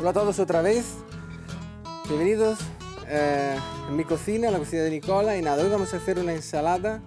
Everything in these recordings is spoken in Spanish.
Hola a todos otra vez. Bienvenidos eh, en mi cocina, la cocina de Nicola. Y nada, hoy vamos a hacer una ensalada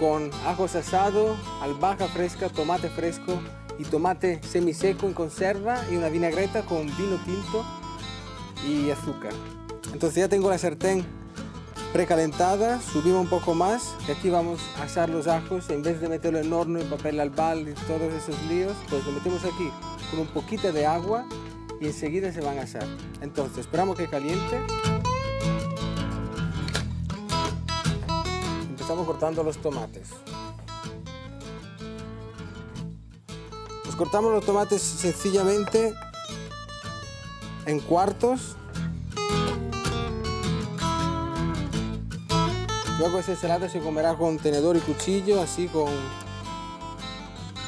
con ajos asados, albahaca fresca, tomate fresco y tomate semiseco en conserva y una vinagreta con vino tinto y azúcar. Entonces ya tengo la sartén precalentada, subimos un poco más y aquí vamos a asar los ajos. En vez de meterlo en horno, en papel albal y todos esos líos, pues lo metemos aquí con un poquito de agua y enseguida se van a asar. Entonces esperamos que caliente. Empezamos cortando los tomates. Los cortamos los tomates sencillamente en cuartos. Luego esa ensalada se comerá con tenedor y cuchillo, así con,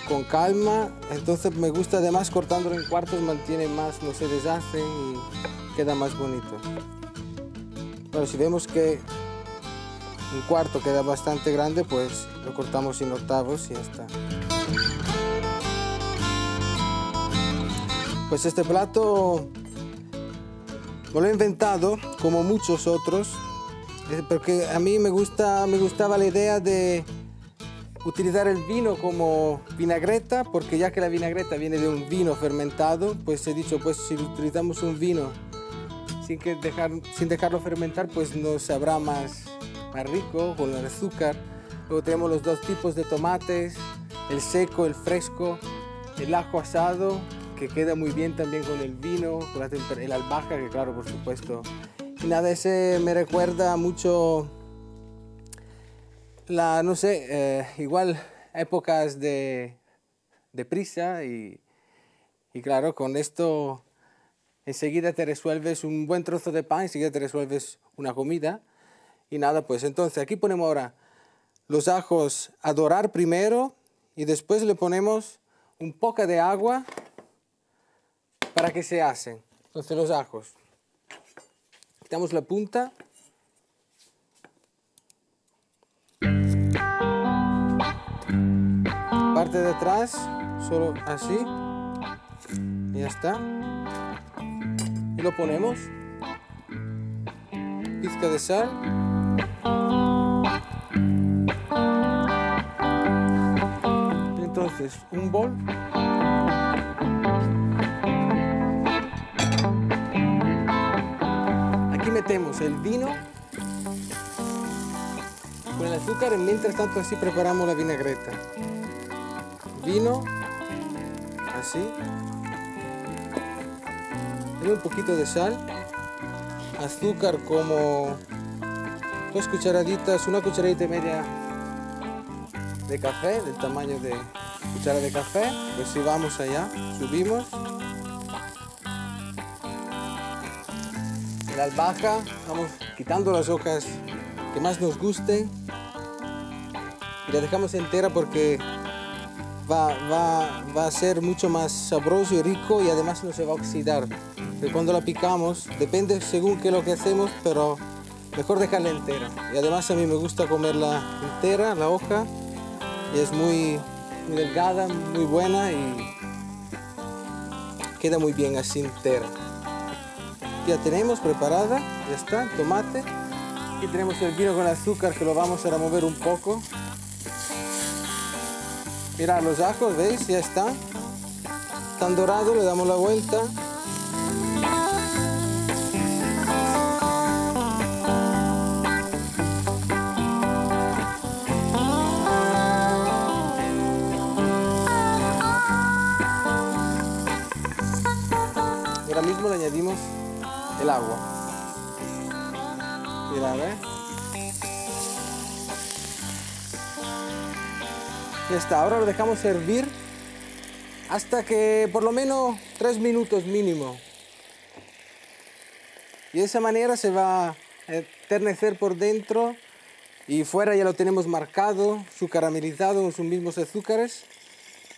con calma. Entonces me gusta además cortándolo en cuartos, mantiene más, no se deshacen y queda más bonito. Bueno, si vemos que un cuarto queda bastante grande, pues lo cortamos en octavos y ya está. Pues este plato lo he inventado como muchos otros, porque a mí me, gusta, me gustaba la idea de utilizar el vino como vinagreta, porque ya que la vinagreta viene de un vino fermentado, pues he dicho, pues si utilizamos un vino sin, que dejar, sin dejarlo fermentar, pues nos sabrá más, más rico con el azúcar. Luego tenemos los dos tipos de tomates, el seco, el fresco, el ajo asado, que queda muy bien también con el vino, con la el albahaca, que claro, por supuesto. Y nada, ese me recuerda mucho la, no sé, eh, igual épocas de, de prisa y, y claro, con esto enseguida te resuelves un buen trozo de pan, enseguida te resuelves una comida. Y nada, pues entonces aquí ponemos ahora los ajos a dorar primero y después le ponemos un poco de agua para que se hacen. Entonces los ajos. Quitamos la punta. De atrás, solo así. Y ya está. Y lo ponemos. Pizca de sal. Entonces, un bol. Aquí metemos el vino con el azúcar mientras tanto así preparamos la vinagreta. Vino, así. un poquito de sal. Azúcar como dos cucharaditas, una cucharadita y media de café, del tamaño de cuchara de café. Pues si vamos allá, subimos. La albahaca, vamos quitando las hojas que más nos gusten. Y la dejamos entera porque va, va, va a ser mucho más sabroso y rico y además no se va a oxidar. Pero cuando la picamos, depende según qué lo que hacemos, pero mejor dejarla entera. Y además a mí me gusta comerla entera, la hoja, y es muy, muy delgada, muy buena y queda muy bien así entera. Ya tenemos preparada, ya está, tomate. Aquí tenemos el vino con azúcar que lo vamos a remover un poco. Mirad los ajos, ¿veis? Ya están. Están dorados, le damos la vuelta. Ahora mismo le añadimos el agua. Mirad, ¿eh? Ya está, ahora lo dejamos hervir hasta que por lo menos tres minutos mínimo. Y de esa manera se va a enternecer por dentro y fuera ya lo tenemos marcado, su caramelizado con sus mismos azúcares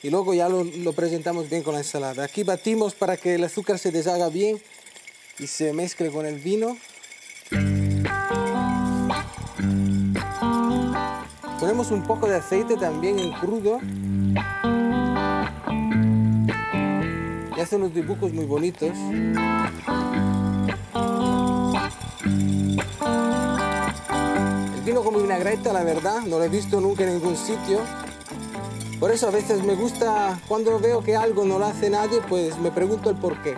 y luego ya lo, lo, presentamos bien con la ensalada. Aquí batimos para que el azúcar se deshaga bien y se mezcle con el vino. Ponemos un poco de aceite también en crudo. Y hace unos dibujos muy bonitos. El vino con vinagreta, la verdad, no lo he visto nunca en ningún sitio. Por eso a veces me gusta, cuando veo que algo no lo hace nadie, pues me pregunto el por qué.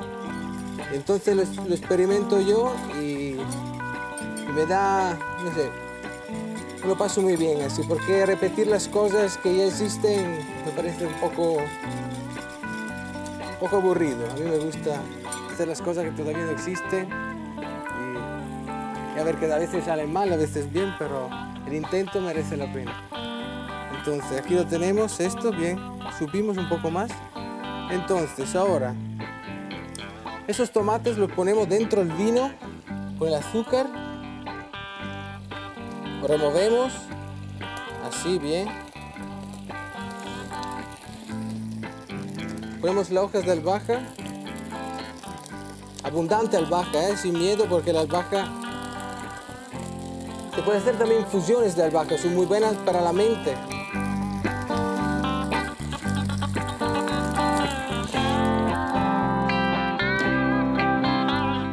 Entonces lo, lo experimento yo y, y me da, no sé, lo paso muy bien así, porque repetir las cosas que ya existen me parece un poco, un poco aburrido. A mí me gusta hacer las cosas que todavía no existen y, y a ver que a veces salen mal, a veces bien, pero el intento merece la pena. Entonces aquí lo tenemos, esto, bien, subimos un poco más. Entonces ahora, esos tomates los ponemos dentro del vino con el azúcar removemos, así bien. Ponemos las hojas de albahaca, abundante albahaca, ¿eh? sin miedo porque la albahaca se puede hacer también infusiones de albahaca, son muy buenas para la mente.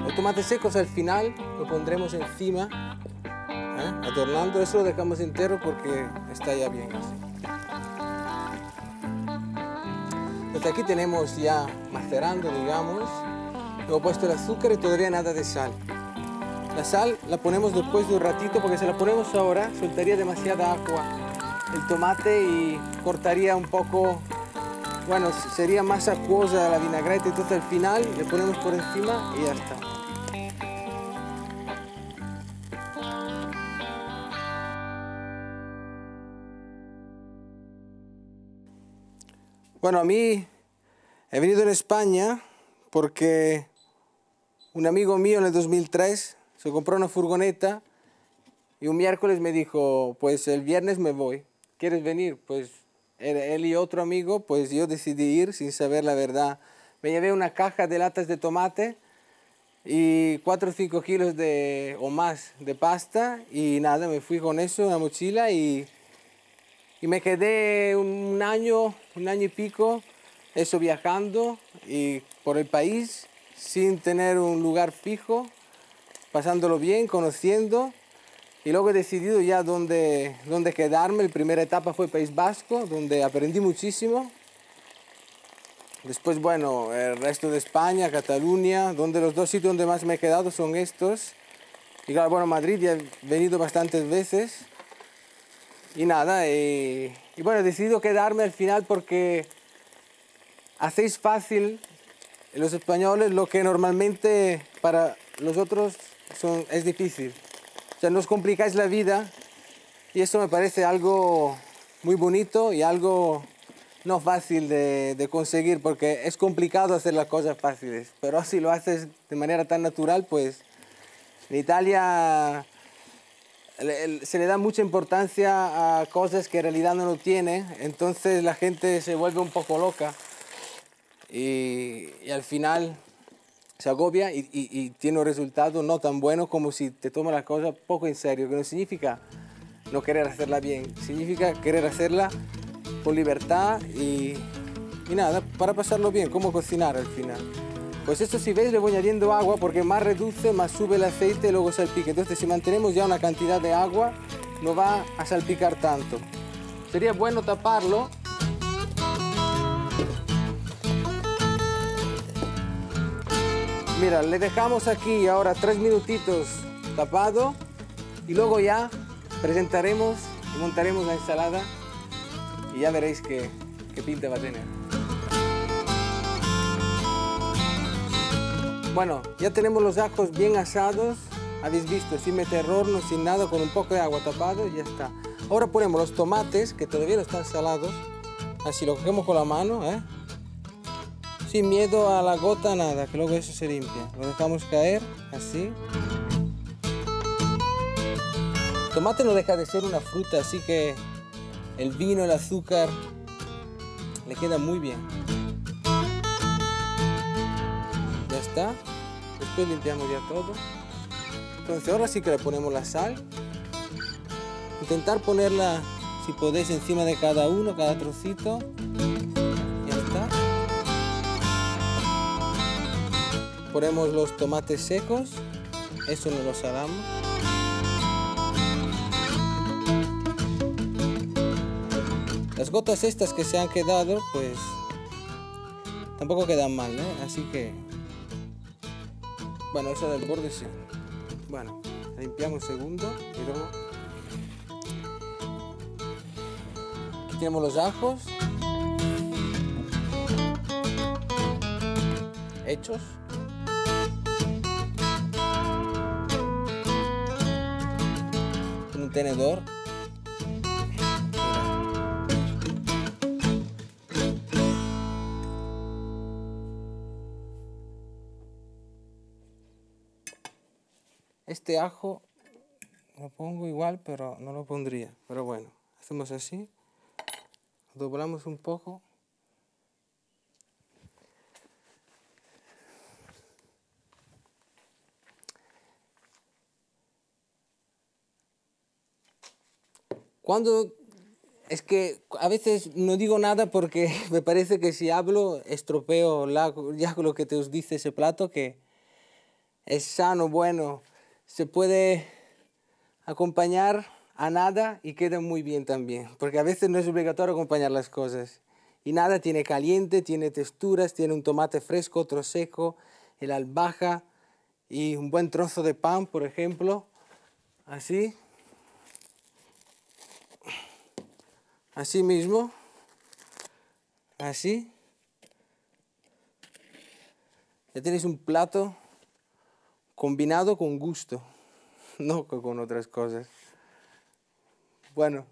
Los tomates secos al final lo pondremos encima ¿eh? adornando eso lo dejamos entero porque está ya bien así. Entonces aquí tenemos ya macerando, digamos. Hemos puesto el azúcar y todavía nada de sal. La sal la ponemos después de un ratito porque si la ponemos ahora soltaría demasiada agua el tomate y cortaría un poco, bueno, sería más acuosa la vinagreta. Entonces al final le ponemos por encima y ya está. Bueno, a mí he venido en España porque un amigo mío en el 2003 se compró una furgoneta y un miércoles me dijo, pues el viernes me voy, ¿quieres venir? Pues él y otro amigo, pues yo decidí ir sin saber la verdad. Me llevé una caja de latas de tomate y 4 o 5 kilos de, o más de pasta y nada, me fui con eso en la mochila y y me quedé un año, un año y pico, eso viajando y por el país sin tener un lugar fijo, pasándolo bien, conociendo. Y luego he decidido ya dónde, dónde quedarme. La primera etapa fue País Vasco, donde aprendí muchísimo. Después, bueno, el resto de España, Cataluña, donde los dos sitios donde más me he quedado son estos. Y claro, bueno, Madrid ya he venido bastantes veces. Y nada, y, y bueno, he decidido quedarme al final porque hacéis fácil los españoles lo que normalmente para los otros son, es difícil. O sea, nos complicáis la vida y eso me parece algo muy bonito y algo no fácil de, de, conseguir porque es complicado hacer las cosas fáciles, pero si lo haces de manera tan natural, pues en Italia se le da mucha importancia a cosas que en realidad no lo tiene, entonces la gente se vuelve un poco loca y, al final se agobia y, tiene un resultado no tan bueno como si te tomas la cosa poco en serio, que no significa no querer hacerla bien, significa querer hacerla con libertad y, y nada, para pasarlo bien, como cocinar al final. Pues esto si veis le voy añadiendo agua porque más reduce, más sube el aceite y luego salpica. Entonces si mantenemos ya una cantidad de agua no va a salpicar tanto. Sería bueno taparlo. Mira, le dejamos aquí ahora tres minutitos tapado y luego ya presentaremos y montaremos la ensalada y ya veréis qué, qué pinta va a tener. Bueno, ya tenemos los ajos bien asados. Habéis visto, sin meter horno, sin nada, con un poco de agua tapado y ya está. Ahora ponemos los tomates, que todavía no están salados. Así lo cogemos con la mano, ¿eh? Sin miedo a la gota, nada, que luego eso se limpia. Lo dejamos caer, así. El tomate no deja de ser una fruta, así que el vino, el azúcar, le queda muy bien. Ya está. Después limpiamos ya todo. Entonces ahora sí que le ponemos la sal. Intentar ponerla, si podéis, encima de cada uno, cada trocito. Ya está. ponemos los tomates secos, eso no lo salamos. Las gotas estas que se han quedado, pues tampoco quedan mal, ¿eh? Así que, bueno, eso del borde sí. Bueno, limpiamos segundo y luego aquí tenemos los ajos hechos. Con un tenedor Este ajo lo pongo igual, pero no lo pondría. Pero bueno, hacemos así. Doblamos un poco. Cuando es que a veces no digo nada porque me parece que si hablo estropeo ya lo que te os dice ese plato que es sano, bueno, se puede acompañar a nada y queda muy bien también, porque a veces no es obligatorio acompañar las cosas. Y nada tiene caliente, tiene texturas, tiene un tomate fresco, otro seco, el albahaca y un buen trozo de pan, por ejemplo, así. Así mismo, así. Ya tienes un plato combinado con gusto, no con otras cosas. Bueno.